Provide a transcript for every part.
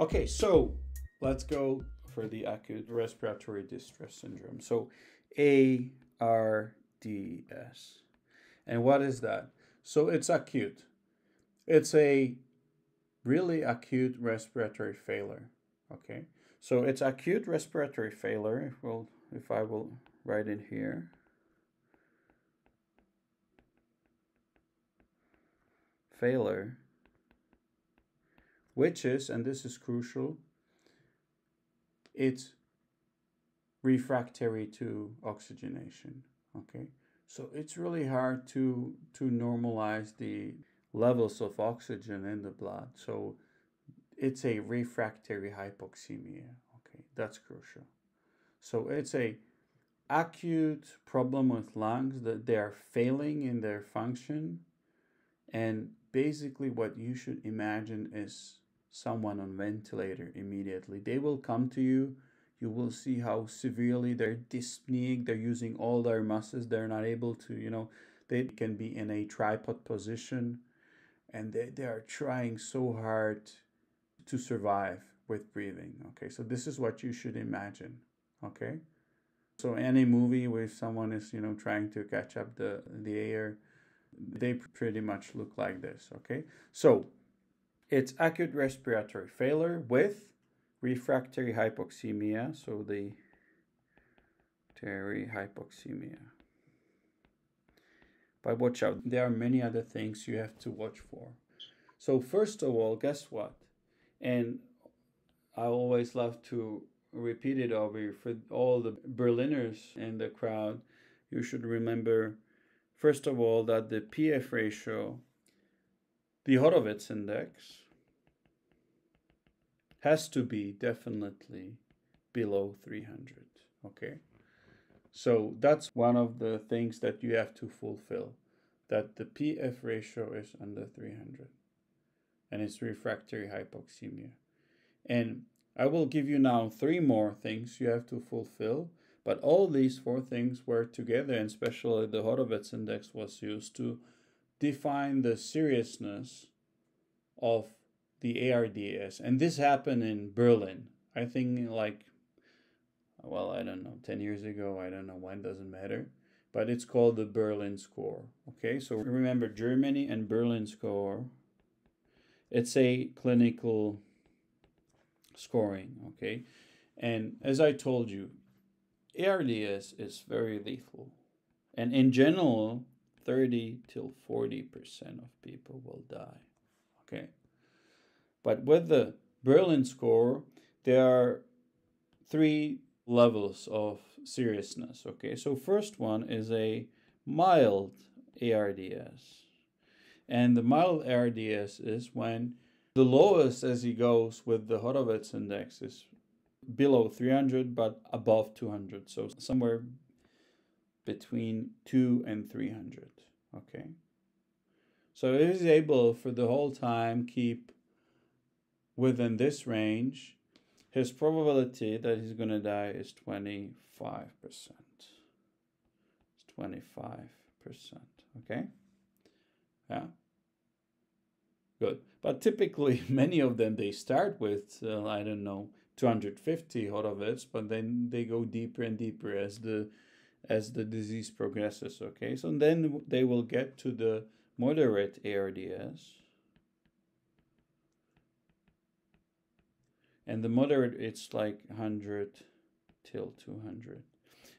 Okay, so let's go for the acute respiratory distress syndrome. So ARDS. And what is that? So it's acute. It's a really acute respiratory failure. Okay. So it's acute respiratory failure. If we'll if I will write it here. Failure, which is, and this is crucial, it's refractory to oxygenation. Okay, so it's really hard to to normalize the levels of oxygen in the blood. So it's a refractory hypoxemia. Okay, that's crucial. So it's a acute problem with lungs that they are failing in their function and basically what you should imagine is someone on ventilator immediately. They will come to you. You will see how severely they're dyspneic. They're using all their muscles. They're not able to you know they can be in a tripod position and they, they are trying so hard to survive with breathing okay? So this is what you should imagine okay? So any movie where someone is you know trying to catch up the the air they pretty much look like this okay? So it's acute respiratory failure with refractory hypoxemia so the terry hypoxemia. But watch out there are many other things you have to watch for. So first of all guess what? And i always love to repeat it over for all the berliners in the crowd you should remember first of all that the pf ratio the horovitz index has to be definitely below 300 okay? So that's one of the things that you have to fulfill that the pf ratio is under 300 and it's refractory hypoxemia. And i will give you now three more things you have to fulfill but all these four things work together and especially the horovitz index was used to define the seriousness of the ARDS. And this happened in Berlin. I think like, well, I don't know, 10 years ago, I don't know when, doesn't matter. But it's called the Berlin score. Okay, so remember Germany and Berlin score. It's a clinical scoring. Okay, and as I told you, ARDS is very lethal. And in general, 30 till 40% of people will die. Okay. But with the Berlin score, there are three levels of seriousness. Okay, so first one is a mild ARDS. And the mild ARDS is when the lowest as he goes with the Horovitz index is below 300 but above 200. So somewhere between 2 and 300. Okay. So he's able for the whole time keep within this range, his probability that he's going to die is 25%. It's 25%. Okay? Yeah. Good. But typically, many of them, they start with, uh, I don't know, 250 Horovitz, but then they go deeper and deeper as the as the disease progresses. Okay, so then they will get to the moderate ARDS, and the moderate it's like 100 till 200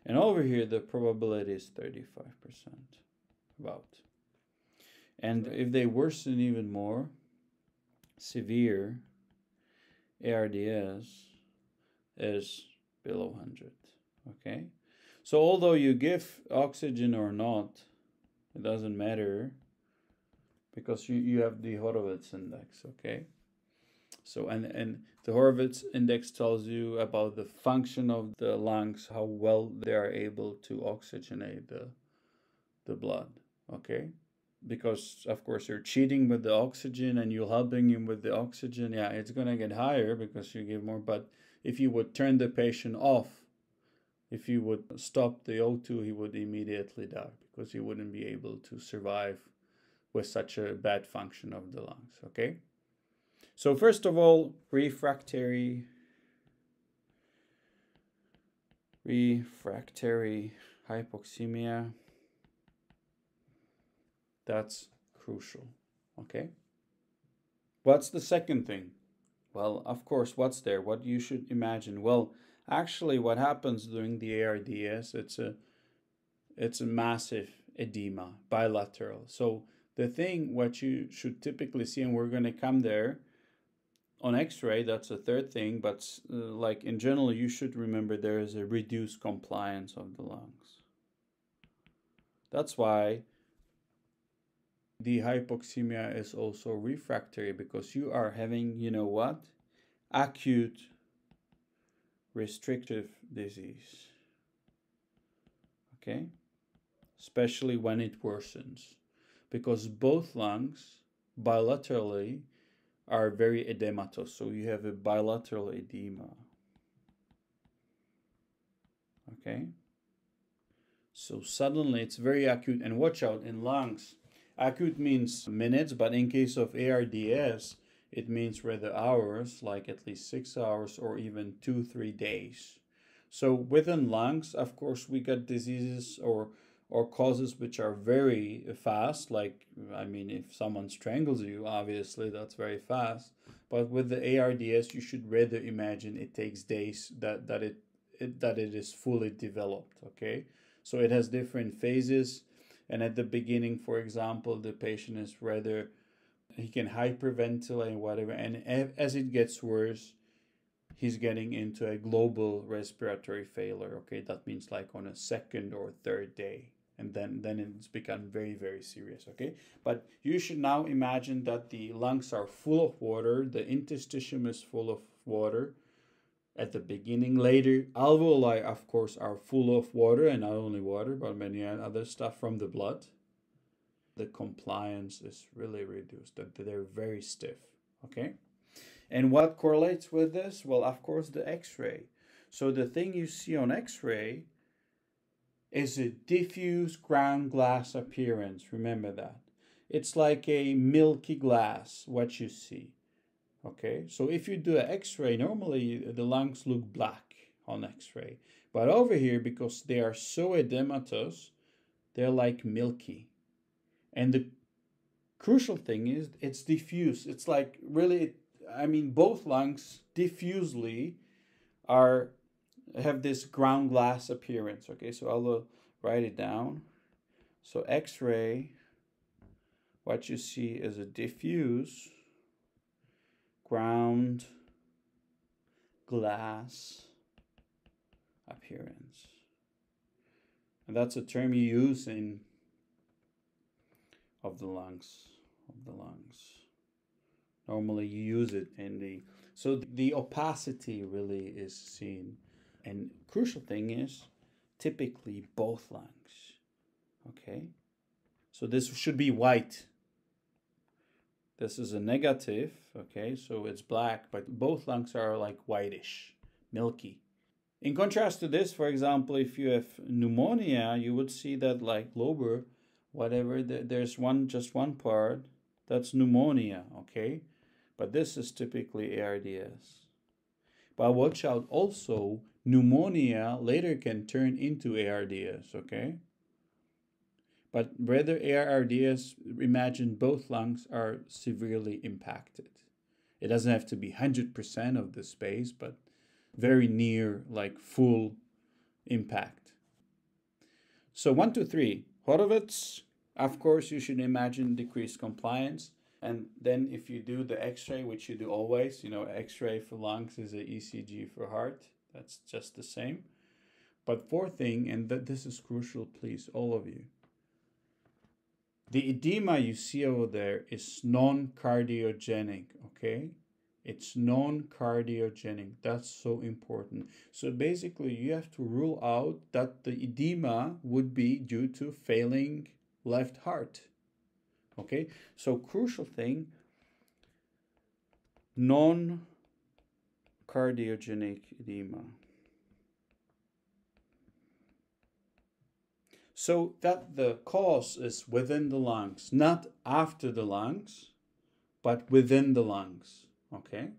and over here the probability is 35% about. And if they worsen even more severe ARDS is below 100 okay so although you give oxygen or not it doesn't matter because you, you have the Horovitz index okay so and and the Horovitz index tells you about the function of the lungs, how well they are able to oxygenate the the blood. Okay? Because of course you're cheating with the oxygen and you're helping him with the oxygen. Yeah, it's gonna get higher because you give more. But if you would turn the patient off, if you would stop the O2, he would immediately die because he wouldn't be able to survive with such a bad function of the lungs. Okay? So first of all, refractory refractory hypoxemia that's crucial. Okay? What's the second thing? Well, of course, what's there? What you should imagine? Well, actually what happens during the ARDS, it's a it's a massive edema, bilateral. So the thing what you should typically see and we're going to come there on x-ray that's a third thing but uh, like in general you should remember there is a reduced compliance of the lungs that's why the hypoxemia is also refractory because you are having you know what acute restrictive disease okay especially when it worsens because both lungs bilaterally are very edematous. So you have a bilateral edema. Okay. So suddenly it's very acute. And watch out in lungs. Acute means minutes, but in case of ARDS, it means rather hours, like at least six hours or even two, three days. So within lungs, of course, we got diseases or or causes which are very fast like i mean if someone strangles you obviously that's very fast. But with the ards you should rather imagine it takes days that that it, it that it is fully developed okay? So it has different phases. And at the beginning for example the patient is rather he can hyperventilate whatever and as it gets worse he's getting into a global respiratory failure okay? That means like on a second or third day and then then it's become very very serious okay? But you should now imagine that the lungs are full of water the interstitium is full of water. At the beginning later alveoli of course are full of water and not only water but many other stuff from the blood the compliance is really reduced that they're very stiff okay and what correlates with this well of course the x-ray so the thing you see on x-ray is a diffuse ground glass appearance. Remember that. It's like a milky glass, what you see. Okay, so if you do an x-ray, normally the lungs look black on x-ray. But over here, because they are so edematous, they're like milky. And the crucial thing is it's diffuse. It's like really, it, I mean, both lungs diffusely are have this ground glass appearance. Okay, so I'll uh, write it down. So X-ray, what you see is a diffuse ground glass appearance. And that's a term you use in of the lungs of the lungs. Normally you use it in the so the opacity really is seen and crucial thing is typically both lungs. Okay? So this should be white. This is a negative, okay? So it's black, but both lungs are like whitish, milky. In contrast to this, for example, if you have pneumonia, you would see that like lobar, whatever, there's one just one part that's pneumonia, okay? But this is typically ARDS. But watch out also pneumonia later can turn into ARDS, okay? But rather ARDS, imagine both lungs are severely impacted. It doesn't have to be 100% of the space, but very near like full impact. So one, two, three. Horovitz, of course, you should imagine decreased compliance. And then if you do the x-ray, which you do always, you know, x-ray for lungs is a ECG for heart. That's just the same. But fourth thing, and that this is crucial, please, all of you. The edema you see over there is non-cardiogenic, okay? It's non-cardiogenic. That's so important. So basically, you have to rule out that the edema would be due to failing left heart. Okay? So crucial thing, non cardiogenic edema. So that the cause is within the lungs, not after the lungs, but within the lungs. Okay.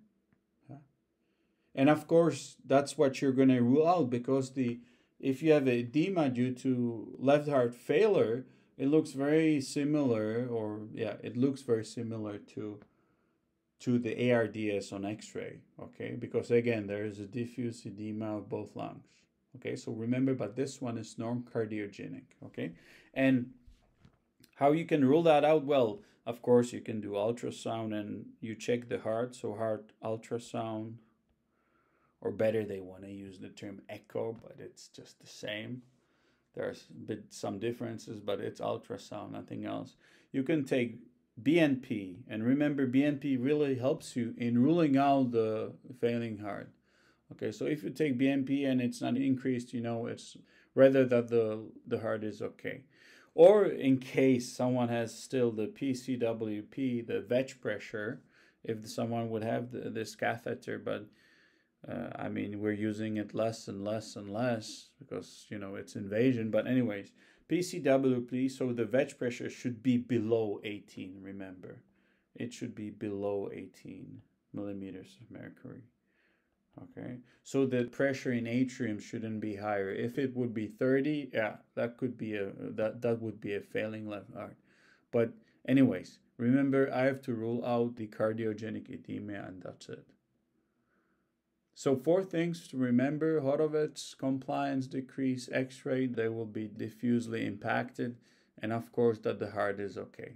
And of course, that's what you're going to rule out because the if you have edema due to left heart failure, it looks very similar, or yeah, it looks very similar to to the ARDS on X-ray. Okay, because again, there is a diffuse edema of both lungs. Okay, so remember, but this one is non-cardiogenic. Okay, and how you can rule that out? Well, of course, you can do ultrasound and you check the heart. So heart ultrasound or better they want to use the term echo but it's just the same there's bit some differences but it's ultrasound nothing else you can take bnp and remember bnp really helps you in ruling out the failing heart okay so if you take bnp and it's not increased you know it's rather that the the heart is okay or in case someone has still the pcwp the wedge pressure if someone would have the, this catheter but uh, I mean, we're using it less and less and less because, you know, it's invasion. But anyways, PCWP, so the wedge pressure should be below 18, remember. It should be below 18 millimeters of mercury. Okay, so the pressure in atrium shouldn't be higher. If it would be 30, yeah, that could be a that that would be a failing left heart. But anyways, remember I have to rule out the cardiogenic edema and that's it. So four things to remember, Horovitz, compliance decrease, X-ray, they will be diffusely impacted, and of course that the heart is okay.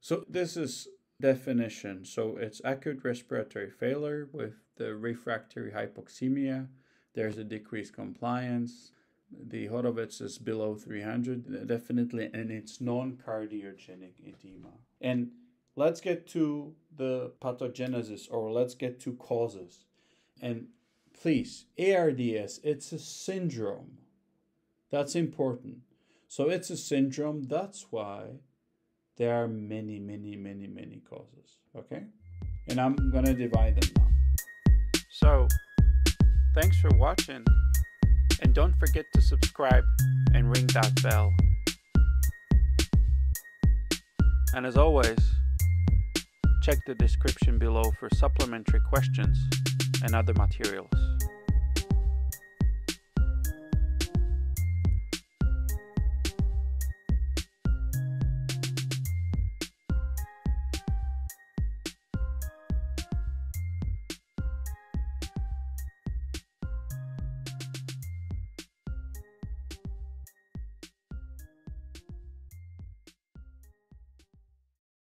So this is definition. So it's acute respiratory failure with the refractory hypoxemia. There's a decreased compliance. The Horovitz is below 300, definitely, and it's non-cardiogenic edema. And let's get to the pathogenesis or let's get to causes. And please, ARDS, it's a syndrome. That's important. So it's a syndrome. That's why there are many, many, many, many causes. Okay? And I'm to divide them now. So, thanks for watching. And don't forget to subscribe and ring that bell. And as always, Check the description below for supplementary questions and other materials.